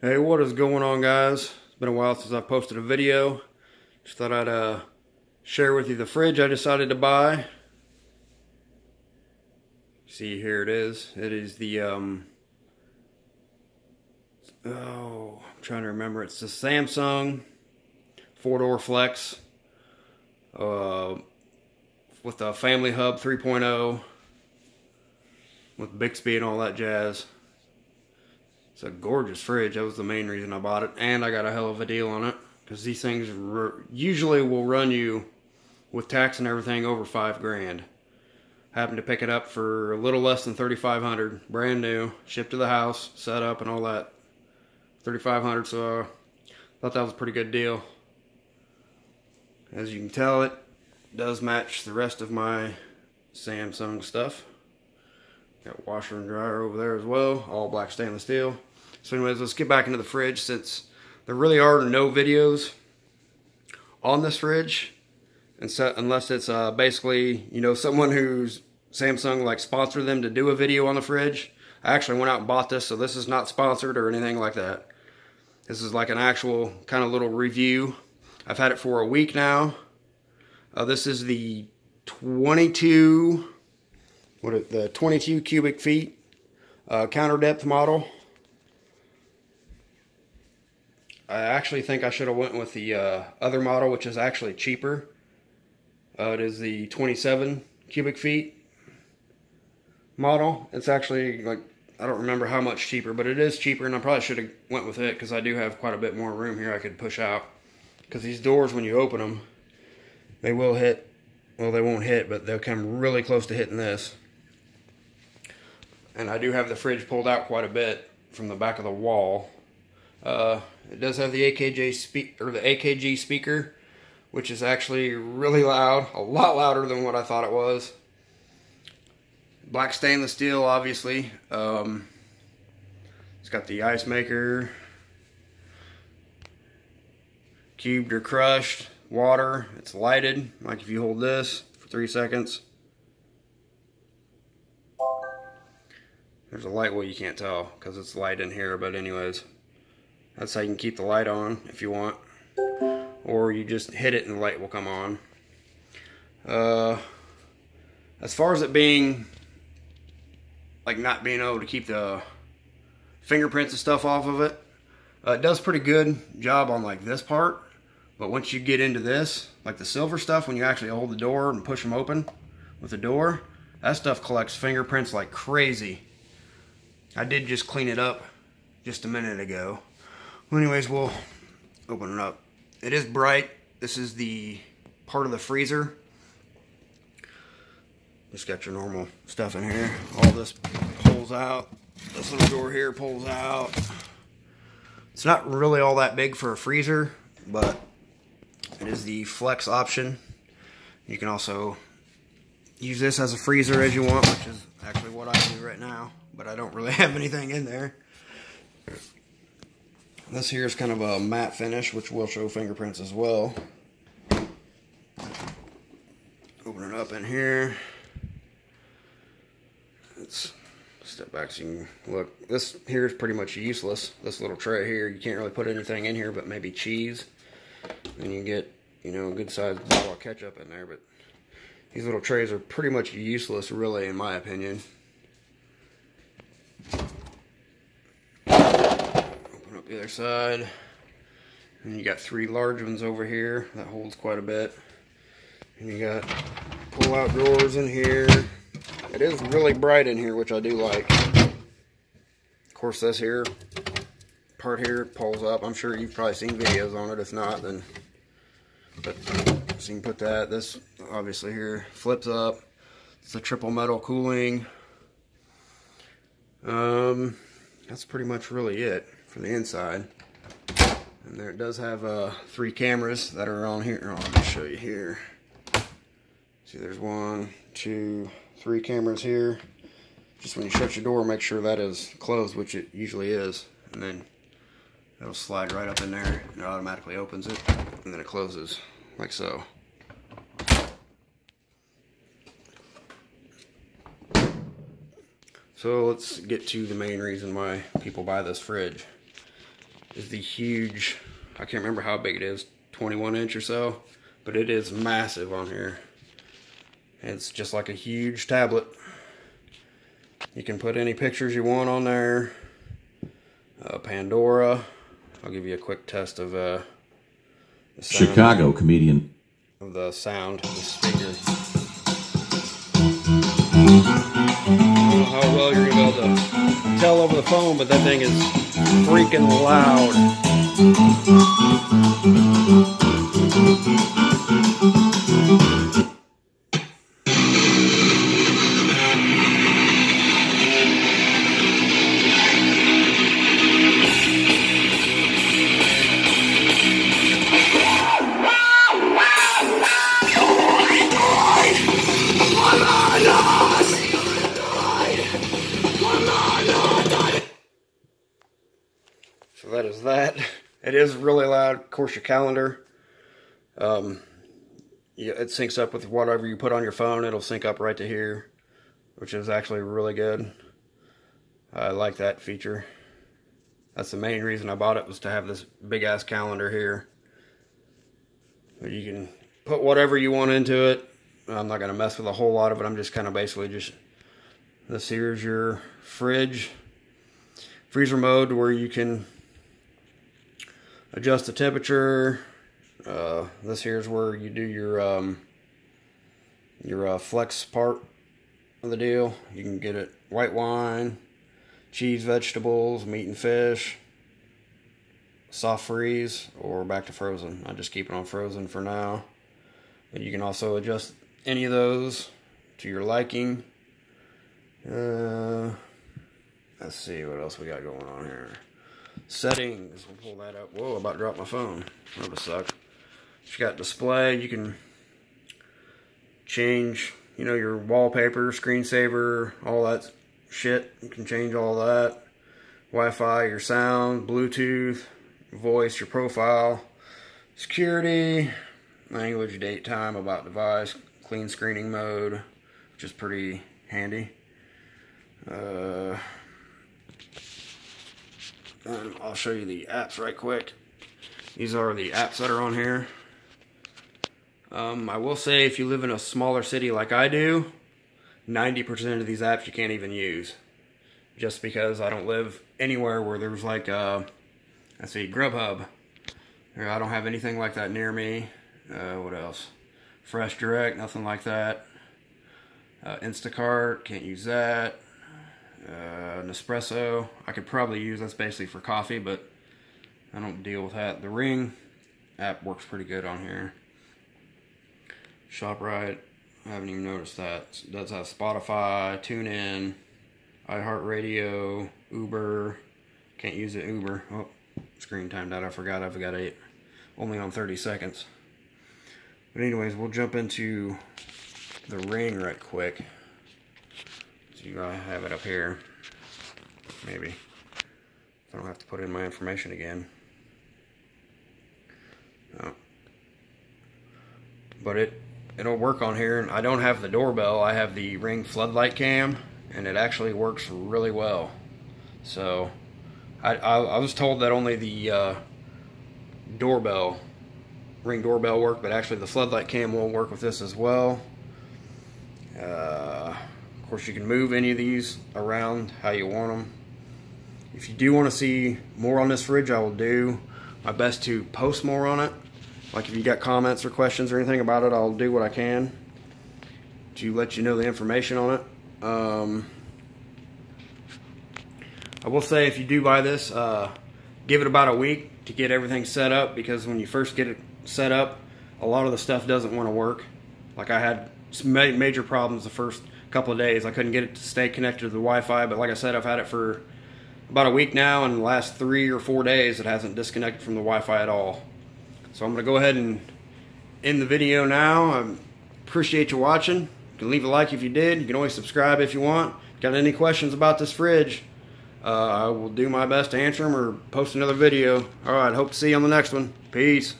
Hey, what is going on guys? It's been a while since I posted a video. Just thought I'd uh, share with you the fridge I decided to buy. See, here it is. It is the, um, oh, I'm trying to remember. It's the Samsung four-door flex uh, with the Family Hub 3.0 with Bixby and all that jazz. It's a gorgeous fridge. That was the main reason I bought it. And I got a hell of a deal on it. Because these things usually will run you, with tax and everything, over five grand. Happened to pick it up for a little less than 3500 Brand new. Shipped to the house. Set up and all that. 3500 So I thought that was a pretty good deal. As you can tell, it does match the rest of my Samsung stuff. Got washer and dryer over there as well. All black stainless steel. So anyways, let's get back into the fridge since there really are no videos on this fridge. And so, unless it's uh, basically, you know, someone who's Samsung like sponsored them to do a video on the fridge. I actually went out and bought this, so this is not sponsored or anything like that. This is like an actual kind of little review. I've had it for a week now. Uh, this is the 22, what it, the 22 cubic feet uh, counter depth model. I actually think I should have went with the uh, other model, which is actually cheaper. Uh, it is the 27 cubic feet model. It's actually like I don't remember how much cheaper, but it is cheaper, and I probably should have went with it because I do have quite a bit more room here I could push out. Because these doors, when you open them, they will hit. Well, they won't hit, but they'll come really close to hitting this. And I do have the fridge pulled out quite a bit from the back of the wall. Uh, it does have the AKG speak or the AKG speaker, which is actually really loud, a lot louder than what I thought it was. Black stainless steel, obviously. Um, it's got the ice maker, cubed or crushed, water. It's lighted, like if you hold this for three seconds. There's a light, well you can't tell because it's light in here, but anyways. That's how you can keep the light on if you want. Or you just hit it and the light will come on. Uh, as far as it being, like not being able to keep the fingerprints and stuff off of it, uh, it does pretty good job on like this part. But once you get into this, like the silver stuff, when you actually hold the door and push them open with the door, that stuff collects fingerprints like crazy. I did just clean it up just a minute ago. Well, anyways, we'll open it up. It is bright. This is the part of the freezer. Just got your normal stuff in here. All this pulls out. This little door here pulls out. It's not really all that big for a freezer, but it is the flex option. You can also use this as a freezer as you want, which is actually what I do right now, but I don't really have anything in there. This here is kind of a matte finish, which will show fingerprints as well. Open it up in here. Let's step back so you can look. This here is pretty much useless. This little tray here, you can't really put anything in here but maybe cheese. And you get, you know, a good sized bottle of ketchup in there, but these little trays are pretty much useless, really, in my opinion. The other side. And you got three large ones over here. That holds quite a bit. And you got pull-out drawers in here. It is really bright in here, which I do like. Of course, this here part here pulls up. I'm sure you've probably seen videos on it. If not, then... But, so you can put that. This, obviously, here flips up. It's a triple metal cooling. Um, that's pretty much really it from the inside. And there it does have uh, three cameras that are on here. Oh, I'll show you here. See, there's one, two, three cameras here. Just when you shut your door, make sure that is closed, which it usually is. And then it'll slide right up in there and it automatically opens it. And then it closes like so. So let's get to the main reason why people buy this fridge. Is the huge, I can't remember how big it is, 21 inch or so, but it is massive on here. It's just like a huge tablet. You can put any pictures you want on there. Uh, Pandora. I'll give you a quick test of uh, Chicago comedian of the sound of the speaker. I don't know how well you're gonna be able to tell over the phone, but that thing is freaking loud. It is really loud. Of course, your calendar. Um, yeah, it syncs up with whatever you put on your phone. It'll sync up right to here, which is actually really good. I like that feature. That's the main reason I bought it was to have this big ass calendar here. You can put whatever you want into it. I'm not going to mess with a whole lot of it. I'm just kind of basically just, this here's your fridge, freezer mode where you can adjust the temperature. Uh, this here is where you do your um, your uh, flex part of the deal. You can get it white wine, cheese, vegetables, meat and fish, soft freeze, or back to frozen. I just keep it on frozen for now. But you can also adjust any of those to your liking. Uh, let's see what else we got going on here. Settings, we'll pull that up. Whoa, about to drop my phone. That would suck. You got display, you can change, you know, your wallpaper, screensaver, all that shit. You can change all that. Wi-Fi, your sound, Bluetooth, voice, your profile, security, language, date, time, about device, clean screening mode, which is pretty handy. Uh, I'll show you the apps right quick. These are the apps that are on here. Um, I will say if you live in a smaller city like I do, 90% of these apps you can't even use. Just because I don't live anywhere where there's like, uh, let's see, Grubhub. I don't have anything like that near me. Uh, what else? Fresh Direct, nothing like that. Uh, Instacart, can't use that uh, Nespresso. I could probably use that's basically for coffee, but I don't deal with that. The Ring app works pretty good on here. ShopRite, I haven't even noticed that. It does have Spotify, TuneIn, iHeartRadio, Uber. Can't use it Uber. Oh, screen timed out. I forgot I've got eight. only on 30 seconds. But anyways, we'll jump into the Ring right quick. You gotta have it up here. Maybe. I don't have to put in my information again. No. But it it'll work on here. And I don't have the doorbell. I have the Ring floodlight cam, and it actually works really well. So I I, I was told that only the uh, doorbell Ring doorbell work, but actually the floodlight cam will work with this as well. Uh, of course, you can move any of these around how you want them. If you do want to see more on this fridge, I will do my best to post more on it. Like if you got comments or questions or anything about it, I'll do what I can to let you know the information on it. Um, I will say if you do buy this, uh, give it about a week to get everything set up because when you first get it set up, a lot of the stuff doesn't want to work. Like I had major problems the first couple of days. I couldn't get it to stay connected to the Wi-Fi, but like I said, I've had it for about a week now, and the last three or four days it hasn't disconnected from the Wi-Fi at all. So I'm going to go ahead and end the video now. I appreciate you watching. You can leave a like if you did. You can always subscribe if you want. Got any questions about this fridge? Uh, I will do my best to answer them or post another video. All right, hope to see you on the next one. Peace.